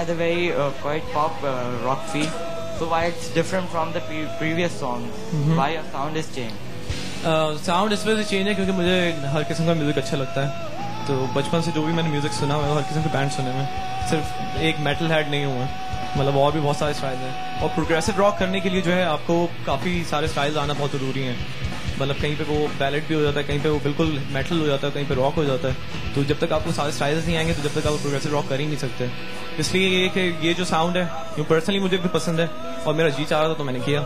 had a very uh, quite pop uh, rock feel. So why it's different from the pre- previous songs? mm-hmm. Why your sound is changed? Sound इस वजह से change है क्योंकि मुझे हर किस्म का music अच्छा लगता है तो बचपन से जो भी मैंने म्यूज़िक सुना हुआ हर किस्म के बैंड सुने हैं सिर्फ़ एक मेटल हेड नहीं हुआ मतलब और भी बहुत सारे स्टाइल हैं और प्रोग्रेसिव रॉक करने के लिए जो है आपको काफ़ी सारे स्टाइल्स आना बहुत ज़रूरी है मतलब कहीं पे वो बैलेट भी हो जाता है, कहीं पे वो बिल्कुल मेटल हो जाता है, कहीं पे रॉक हो जाता है। तो जब तक आपको सारे स्टाइल्स नहीं आएँगे तो जब तक आप प्रोग्रेसिव रॉक कर ही नहीं सकते। इसलिए ये कि ये जो साउंड है, ये पर्सनली मुझे भी पसंद है और मेरा जी चाह रहा था तो मैंने किया।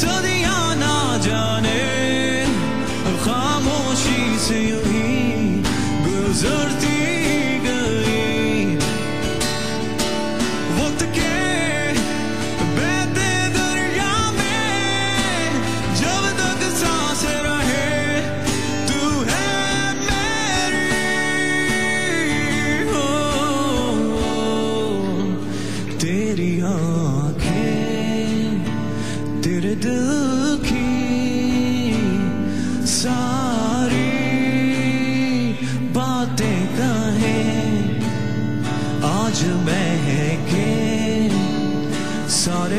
सदियाँ ना जाने खामोशी से यूँ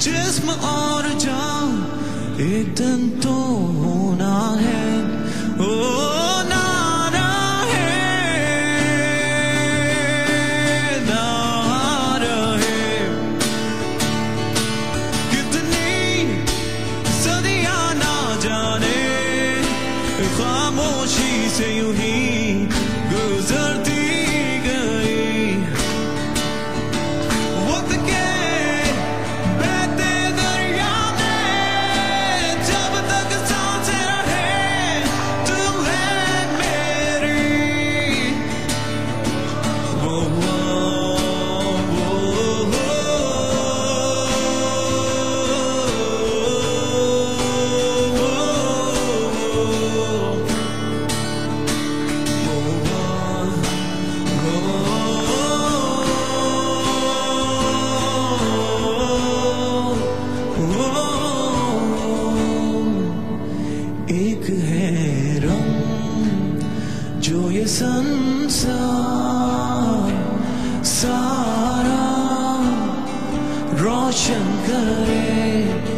जिस्म और जान एक तो होना है। ओ जो ये संसार सारा रोशन करे।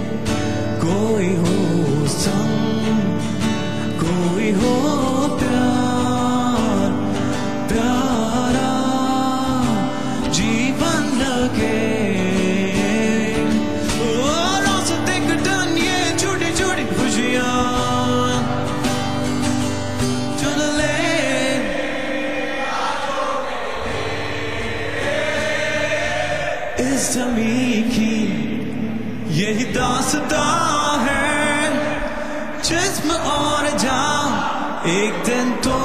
जमी की यही दासता है। जिस्म और जा एक दिन तो